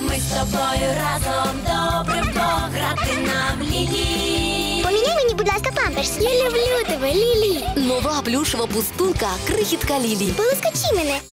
Ми з тобою разом добре пограти нам Лілі. Поміняй мені, будь ласка, памперс. Я люблю тебе, Лілі. Нова плюшева пустунка крихітка Лілі. Полоскочи мене.